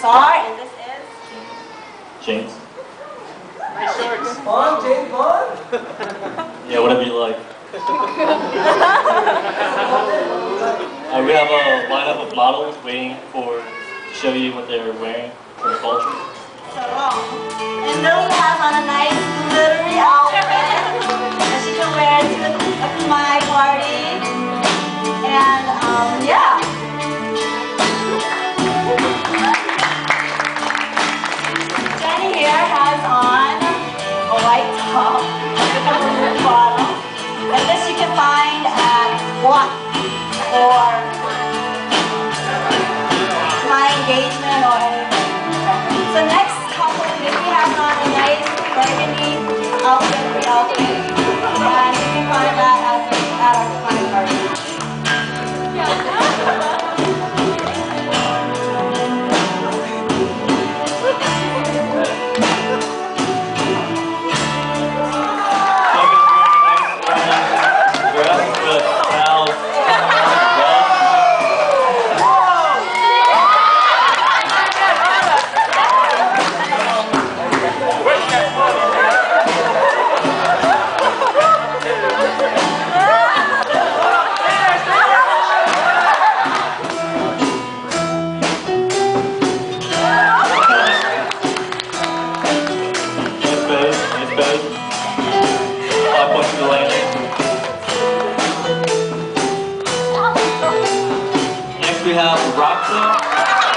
Star, and this is James. My shorts. Bond, James Bond? Yeah, whatever you like. Uh, we have a lineup of models waiting for to show you what they're wearing for the culture. so long. And Lily has on a nice What or my engagement or anything. So next couple, Vicky has on a nice burgundy outfit, outfit. The. Next we have Roxy.